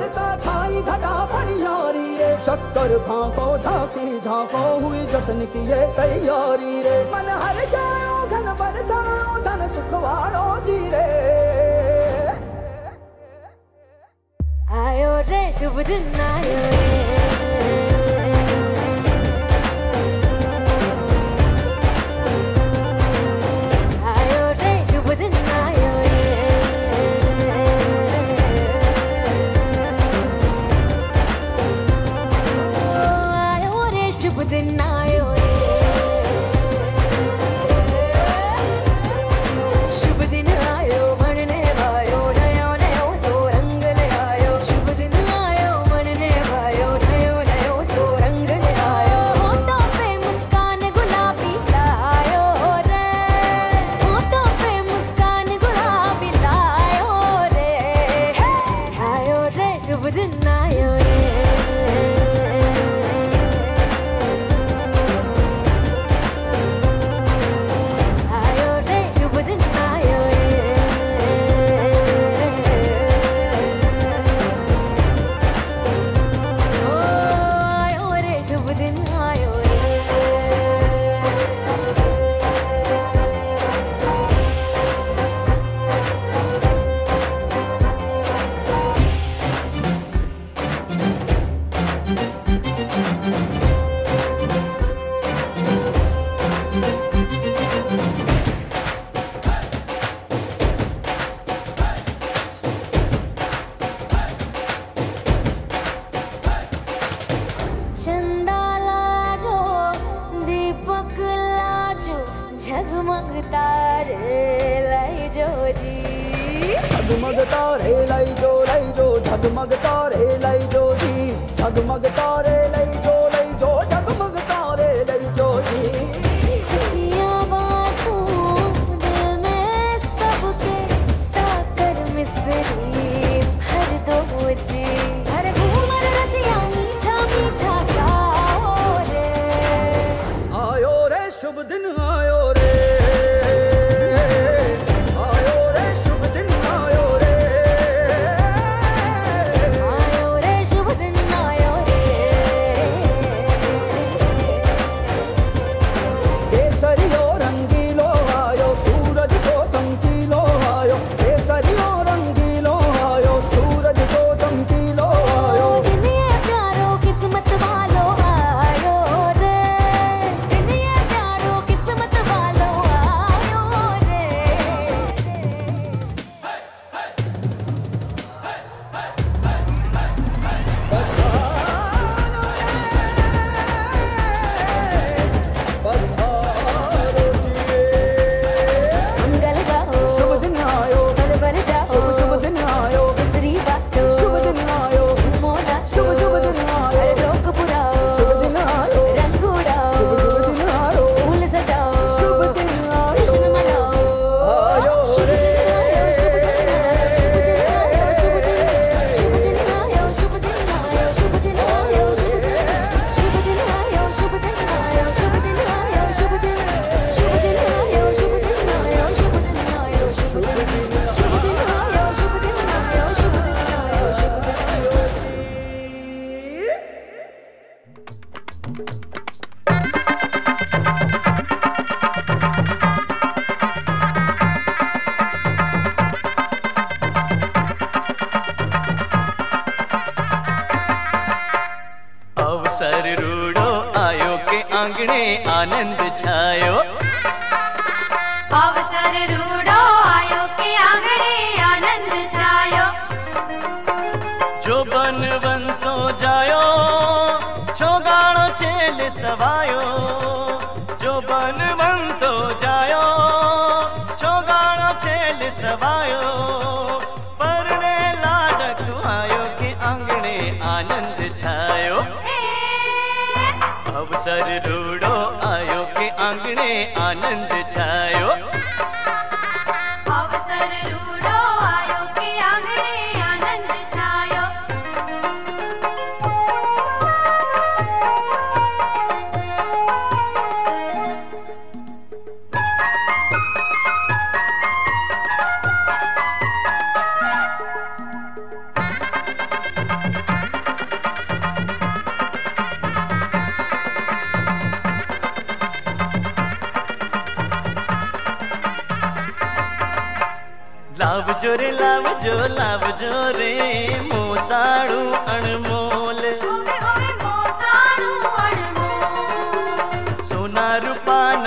करता छाई धका परियारी रे। शक्कर भाको झाकी झाको हुई जश्न की ये तैयारी रे। मन हर जाओ, धन बरसाओ, धन सुखवारो जी रे। आयो रे, शुभ दिन आयो रे।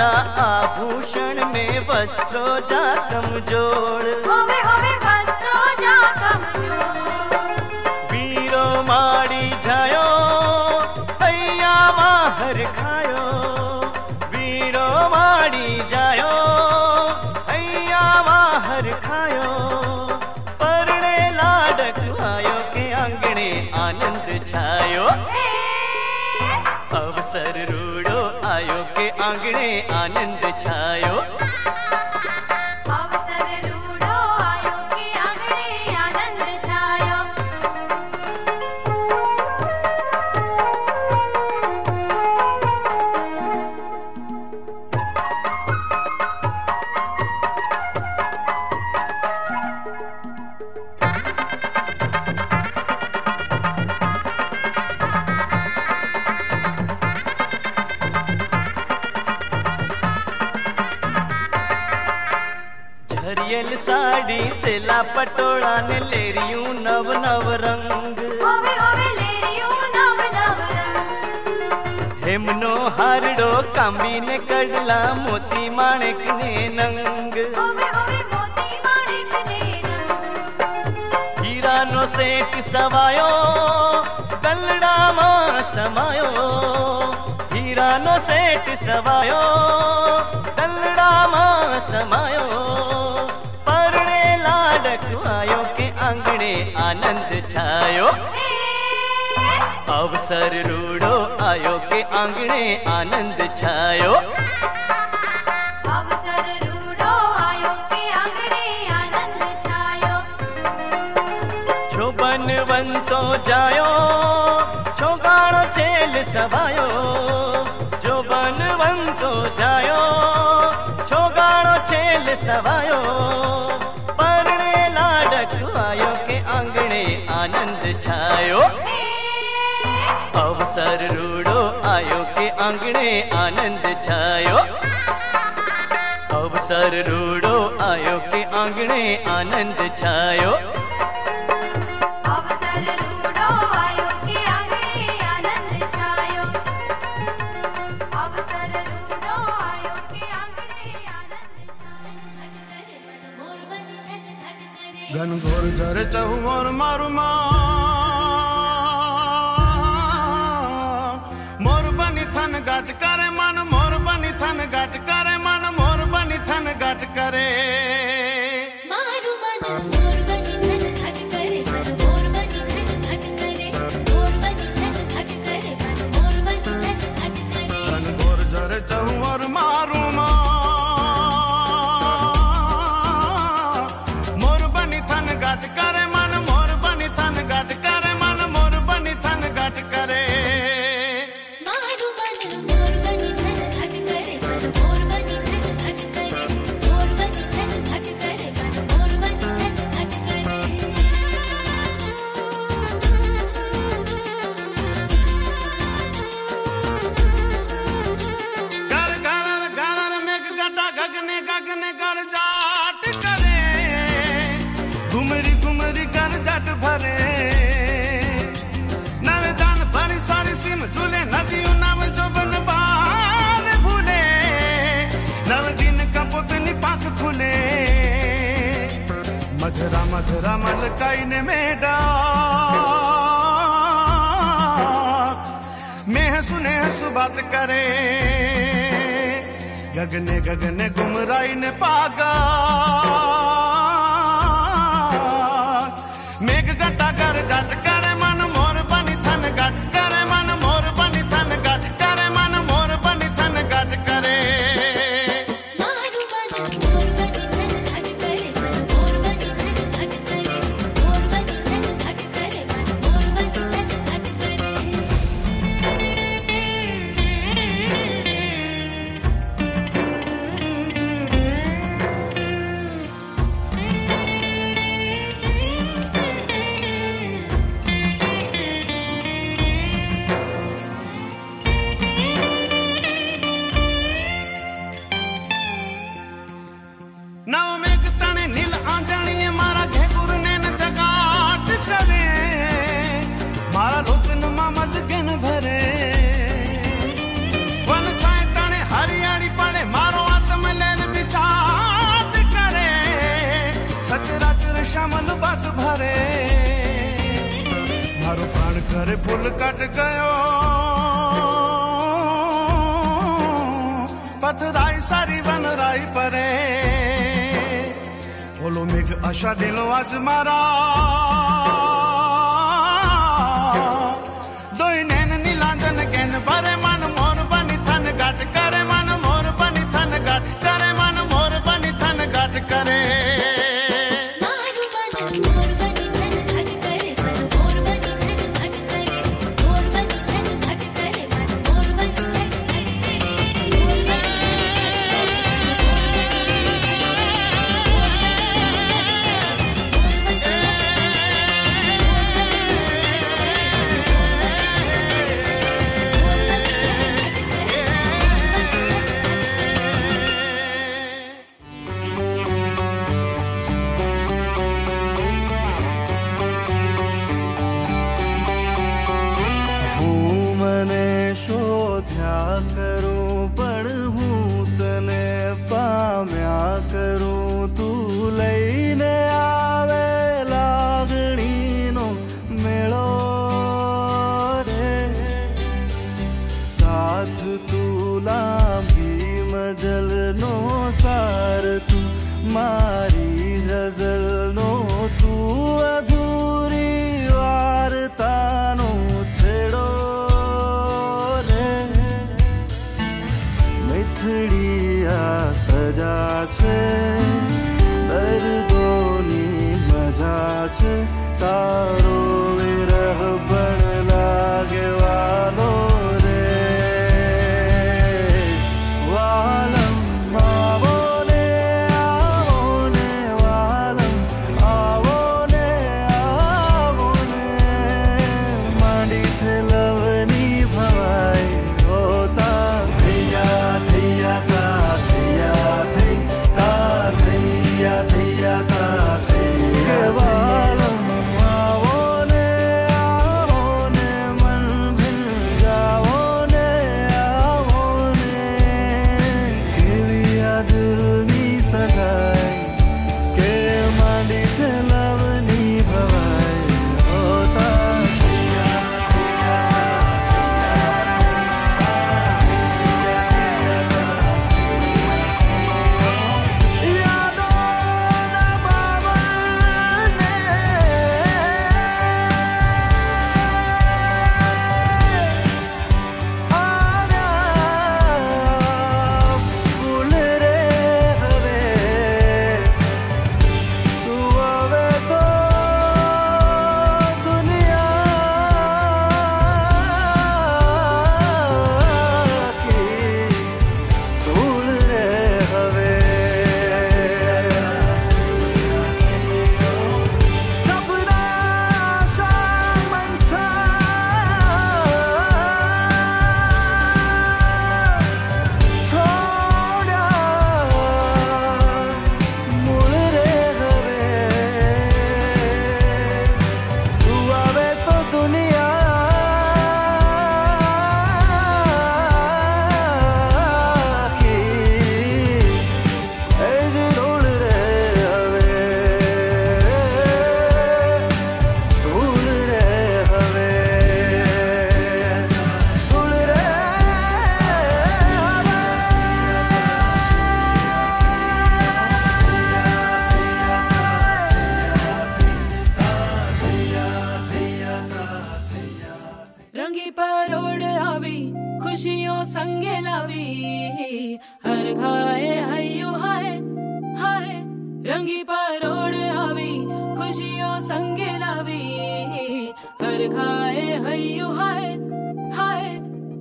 माला आभूषण में वस्त्रो जा कमज़ोर। वीरो माड़ी जायो भैया माहर खायो। वीरो माड़ी जायो भैया माहर खायो। परणे लाडक आयो के आंगणे आनंद छायो। अवसर रूप आंगणे आनंद छा हरी सेला पटोड़ा ने लेरियू नव नव रंग। ओवे ओवे लेरियू नव नव रंग। हेमनो हरडो कांबी ने कडला मोती माणिक ने नंग। ओवे ओवे मोती माणिक ने नंग। हीरा नो सेठ सवायो कलड़ा मा समायो। हीरा नो सेठ सवायो कलड़ा मा समायो। आयो के आंगणे आनंद छायो। अवसर रूड़ो आयो के आंगणे आनंद छायो। बन वन तो जायो छो गाणो चेल सवायो जो बन वन तो जायो छो गाणो चेल सवायो रखवायो के आंगणे आनंद छायो। अवसर रूड़ो आयो के आंगणे आनंद छायो। अवसर रूड़ो आयो के आंगणे आनंद छायो। છાયો ઘનઘોર ઝરે ચહુમોર મારું માં મોર બની થન ગાટ કરે મન મોર બની થન ગાટ કરે મન મોર બની થન ગાટ કરે მეგ აშადელო აზმარა Yeah.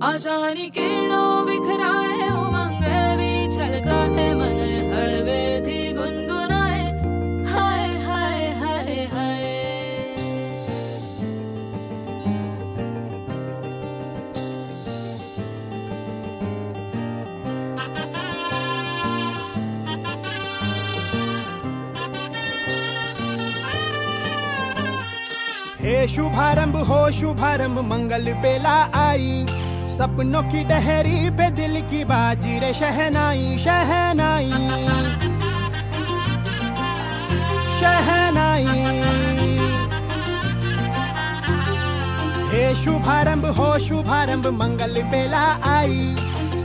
आशा नी बिखराए उमंग भी छलका है, मन हड़वे थी गुनगुनाए। हाय हाय हाय हाय। हे शुभारंभ, हो शुभारंभ, मंगल बेला आई। सपनों की डहरी पे दिल की बाजी रे, शहनाई शहनाई। शहनाई। हे शुभारंभ, हो शुभारंभ, मंगल बेला आई।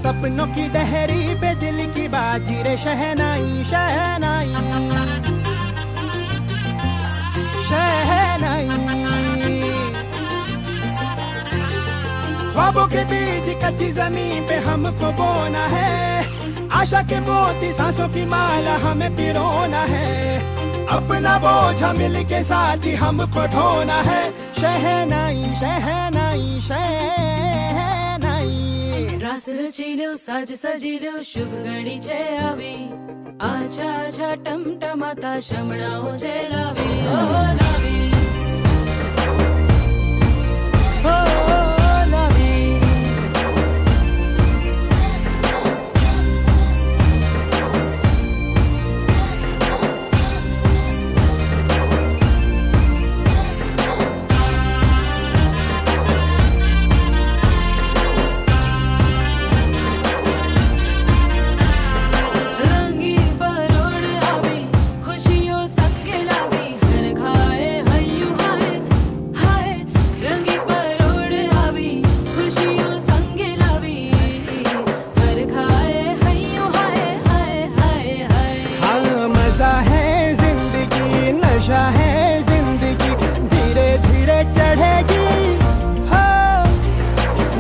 सपनों की डहरी पे दिल की बाजी रे, शहनाई शहनाई। शहनाई ख्वाबों के बीच कच्ची ज़मीन पे हमको बोना है आशा के मोती सांसों की माला हमें पिरोना है अपना बोझ मिल के साथ ही हमको ढोना है शहनाई शहनाई शहनाई रास रचीलो साज सजीलो शुभ घड़ी छे आवी आछा आछा टमटमाता शमणाओ जे लावे ओ लावे ओ मज़ा है, ज़िंदगी नशा है, ज़िंदगी धीरे धीरे चढ़ेगी। हाँ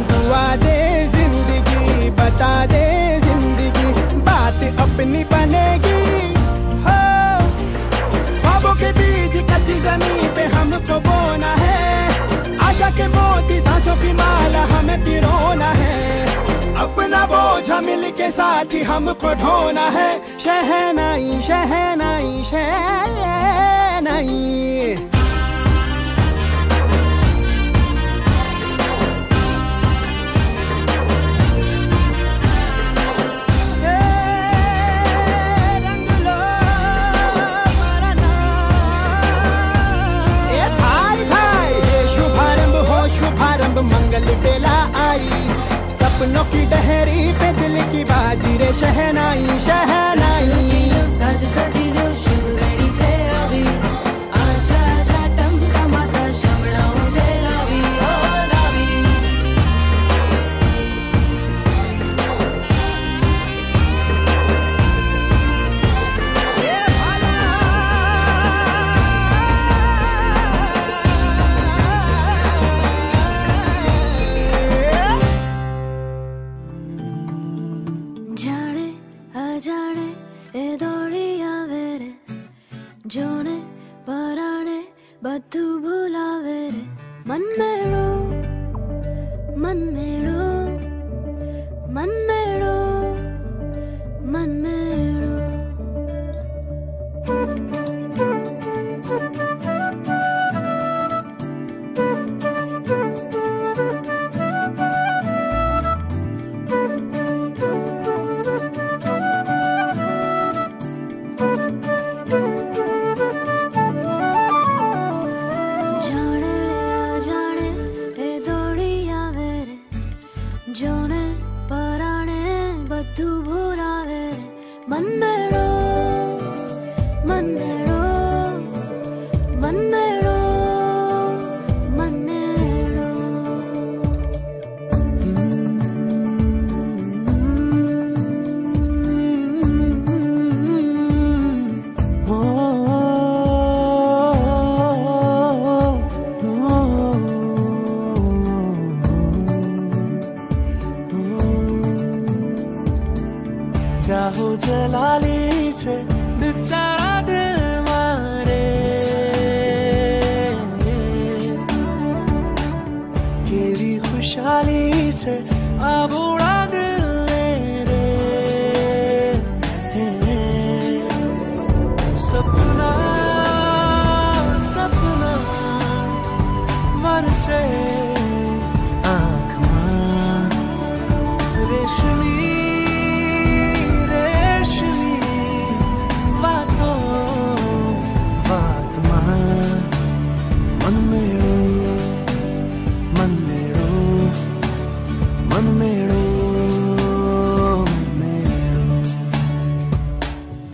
दुआ दे ज़िंदगी, बता दे ज़िंदगी, बात अपनी बनेगी। हाँ ख्वाबों के बीज कच्ची ज़मीन पे हमको बोना है। आशा के मोती, सांसों की माला हमें पिरोना है। अपना बोझ मिल के साथ ही हमको ढोना है। शहनाई शहनाई शहनाई मंगल बेला आई। सपनों की डहरी पे दिल की बाजी रे शहनाई शहनाई। सज सजी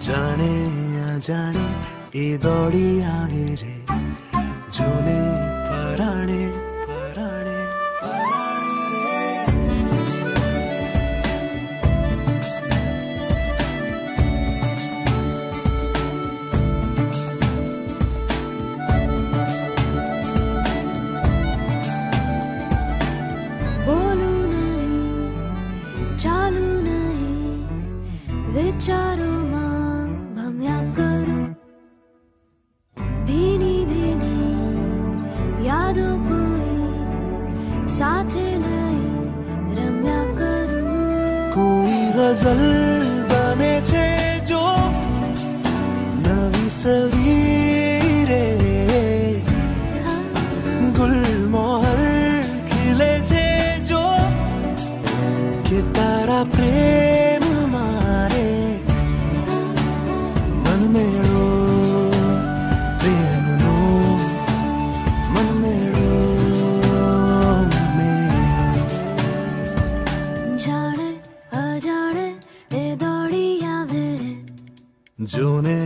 জানে জানে এ দড়ি আমি तस्वीरे गुल मोहर खिले छे जो के तारा प्रेम मारे। मन मेरो प्रेम नो। मन मेरो मेरो जाने अजाने ए दौड़ी आवे। जोने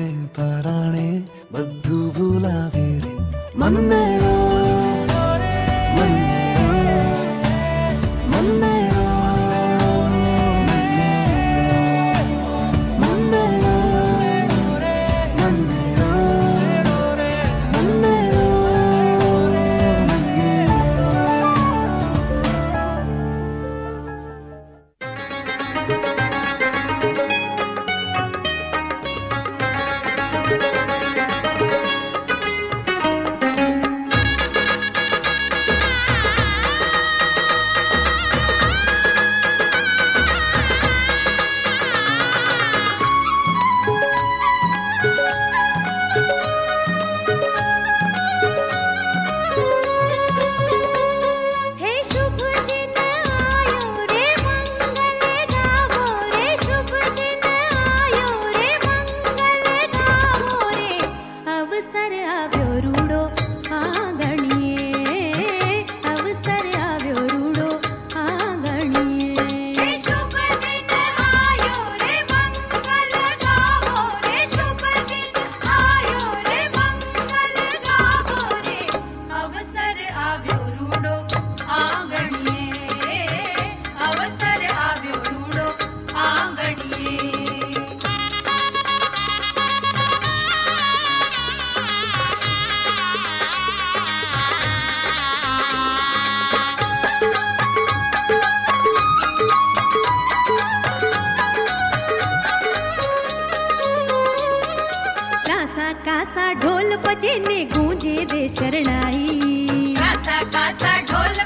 बजे ने गूंजे दे शरणाई। कासा कासा ढोल